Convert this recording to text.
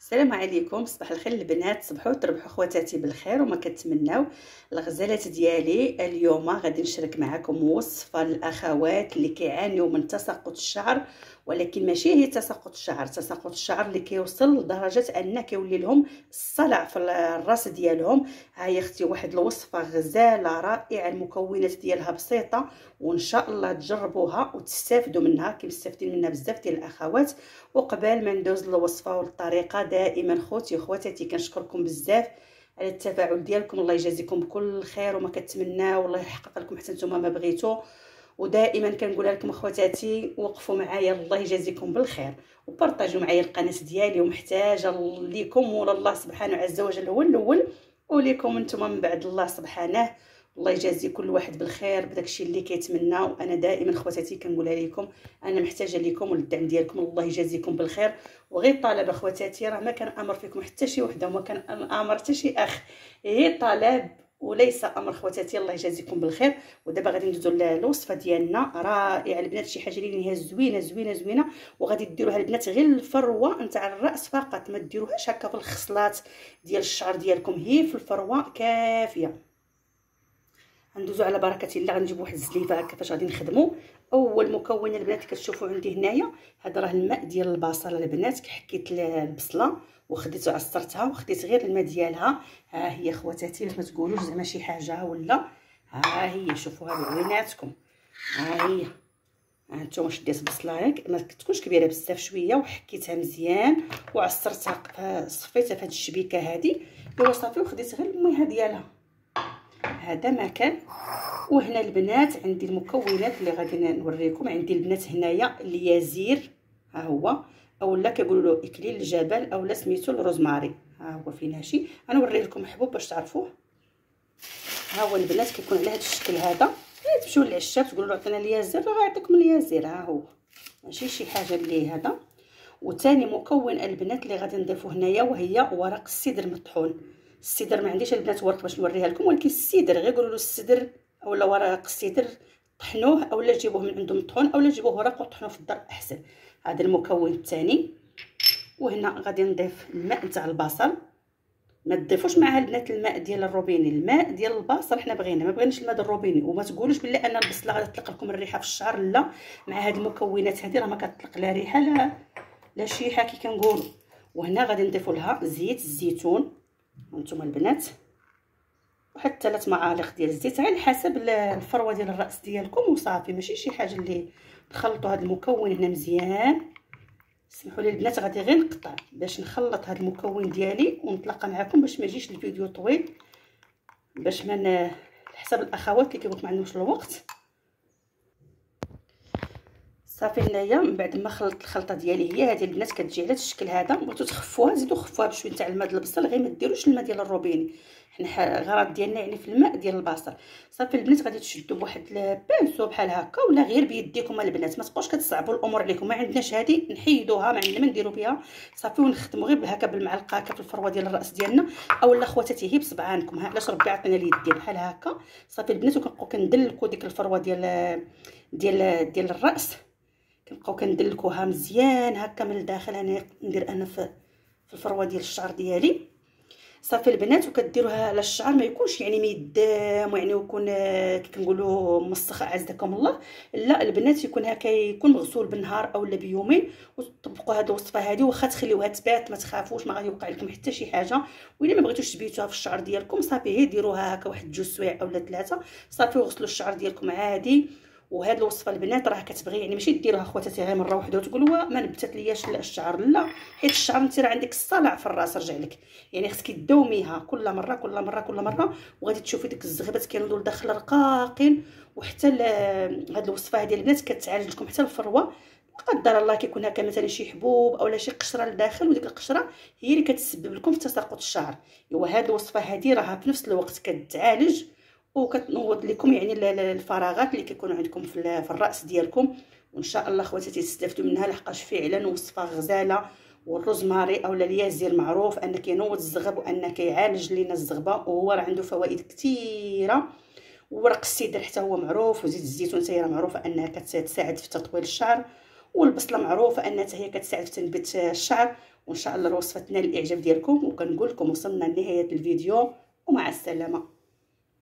السلام عليكم. صباح الخير البنات صبحوا تربحوا خواتاتي بالخير وما كتمناو الغزالات ديالي اليوم. غادي نشارك معكم وصفة للأخوات اللي كيعانيو من تساقط الشعر ولكن ماشي هي تساقط الشعر. تساقط الشعر اللي كيوصل لدرجة أن كيولي لهم الصلع في الراس ديالهم. ها هي أختي واحد الوصفة غزالة رائعة المكونات ديالها بسيطة وإن شاء الله تجربوها وتستافدوا منها. كيستافدين منها بزاف ديال الأخوات. وقبل ما ندوز للوصفة والطريقة دائما خوتي وخواتاتي كنشكركم بزاف على التفاعل ديالكم. الله يجازيكم بكل خير وما كتمناو والله يحقق لكم حتى نتوما ما بغيتو. ودائما كنقولها لكم اخواتاتي وقفوا معايا الله يجازيكم بالخير. وبارطاجوا معايا القناة ديالي ومحتاجة ليكم ولا الله سبحانه عز وجل هو الأول. وليكم نتوما من بعد الله سبحانه. الله يجازي كل واحد بالخير بداك الشيء اللي كيتمنى. وأنا دائما خواتاتي كنقولها لكم أنا محتاجة لكم والدعم ديالكم. الله يجازيكم بالخير. وغير طلب اخواتاتي راه ما كنامر فيكم حتى شي وحدة وما كنامر حتى شي أخ. هي طلب وليس أمر خواتاتي الله يجازيكم بالخير. ودابا غادي ندوزو للوصفه ديالنا. رائعة البنات شي حاجة اللي هي زوينة زوينة زوينة. وغادي ديروها البنات غير الفروة نتاع الرأس فقط. ما ديروهاش هكا في الخصلات ديال الشعر ديالكم. هي في الفروة كافية. غندوزو على بركة الله غنجيب واحد الزليفة هكا فاش غادي نخدمو. أول مكون البنات كتشوفوا عندي هنايا هذا راه الماء ديال البصله البنات حكيت البصلة وخديت عصرتها وخديت غير الماء ديالها. ها هي خواتاتي باش ما تقولوش زعما شي حاجة ولا؟ ها هي شوفوها بعيناتكم ها هي. هانتوما شديت البصله هيك ما تكونش كبيرة بزاف شوية وحكيتها مزيان وعصرتها صفيتها في هذه الشبيكة هذه أيوا صافي وخديت غير الميها ديالها. هذا ما كان وهنا البنات عندي المكونات اللي غادي نوريكم. عندي البنات هنايا اليازير ها هو. أولا كيقولوا له إكليل الجبل أولا سميتو الروزماري ها هو فين هادشي؟ غنوري لكم حبوب باش تعرفوه. ها هو البنات كيكون على هذا الشكل هذا. تمشيو للعشاب تقولوا له عطينا اليازير راه غيعطيكم اليازير ها هو. ماشي شي حاجة اللي هذا. وثاني مكون البنات اللي غادي نضيفو هنايا وهي ورق السدر مطحون. السدر ما عنديش البنات ورق باش نوريها لكم ولكن السدر غير قولوا له السدر اولا ورق السدر طحنوه أولا جيبوه من عندهم مطحون أولا جيبوه ورق وطحنوه في الدار أحسن. هذا المكون الثاني. وهنا غادي نضيف الماء نتاع البصل. ما تضيفوش معها البنات الماء ديال الروبيني. الماء ديال البصل حنا بغينا ما بغيناش الماء ديال الروبيني. وما تقولوش بلي ان البصلة غادي تطلق لكم الريحة في الشعر لا. مع هاد المكونات هذه راه ما كتطلق لا ريحة لا لا شيحه كي كنقولوا. وهنا غادي نضيفوا لها زيت الزيتون. هانتوما البنات. واحد ثلاث معالق ديال الزيت على حسب الفروة ديال الرأس ديالكم. وصافي ماشي شي حاجة اللي تخلطوا هذا المكون هنا مزيان. سمحوا لي البنات غادي غير نقطع باش نخلط هذا المكون ديالي ونتلاقى معكم باش ما يجيش الفيديو طويل باش ما حسب الأخوات اللي كيقولوا ما عندهمش الوقت. صافي هنايا من بعد ما خلطت الخلطة ديالي هي هذه البنات كتجي على الشكل هذا بغيتو تخفوها زيدوا خفوها بشوية تاع الماء ديال البصل غير ما ديروش الماء ديال الروبيني. حنا الغرض ديالنا يعني في الماء ديال البصل. صافي البنات غادي تشدوا بواحد البانسو بحال هكا ولا غير بيديكم البنات. ما تبقاوش كتصعبوا الأمور عليكم. ما عندناش هذه نحيدوها ما عندنا ما نديروا بها صافي ونخدموا غير هكا بالمعلقة هكا في الفروة ديال الرأس ديالنا. اولا خواتاتي هي بصبعانكم. علاش ربي عطينا اليدين بحال هكا. صافي البنات وكنبقاو كندلكوا ديك الفروة ديال ديال ديال الرأس. كنبقاو كندلكوها مزيان هكا من الداخل أنا ندير أنا في الفروة ديال الشعر ديالي. صافي البنات وكديروها على الشعر ما يكونش يعني ميدام يعني ويكون كي كنقولوا مسخ أعزكم الله. لا البنات يكون هكا يكون مغسول بالنهار اولا بيومين وطبقوا هذه الوصفة هذه واخا تخليوها تبات ما تخافوش ما غادي يوقع لكم حتى شي حاجة. وإلا ما بغيتوش تبيتوها في الشعر ديالكم صافي هي ديروها هكا واحد جوج سوايع اولا ثلاثة. صافي وغسلوا الشعر ديالكم عادي. وهاد الوصفة البنات راه كتبغي يعني ماشي ديروها خواتاتي غير مره واحدة وتقولوا ما نبتت لياش الشعر. لا حيت الشعر انت راه عندك الصلع في الراس رجع لك. يعني خصك تداوميها كل مرة كل مرة كل مرة وغادي تشوفي ديك الزغبات كينوضوا لداخل رقاقين. وحتى هاد الوصفة هذه البنات كتعالج لكم حتى الفروة. قدر الله كيكون هكا مثلا شي حبوب اولا شي قشرة لداخل وديك القشرة هي اللي كتسبب لكم في تساقط الشعر. إيوا هاد الوصفة هذه راها في نفس الوقت كتعالج وكتنوض لكم يعني الفراغات اللي كيكونوا عندكم في الرأس ديالكم. وإن شاء الله خواتاتي تستافدوا منها. لحقاش فعلا وصفة غزالة والروزماري اولا اليازير معروف أن كينوض الزغب وأن كيعالج لينا الزغبة. وهو راه عنده فوائد كثيره ورق السدر حتى هو معروف. وزيت الزيتون حتى هي معروفة أنها كتساعد في تطويل الشعر. والبصلة معروفة أنها هي كتساعد في تنبيت الشعر. وإن شاء الله الوصفة تنال الإعجاب ديالكم. وكنقول لكم وصلنا لنهاية الفيديو. ومع السلامة.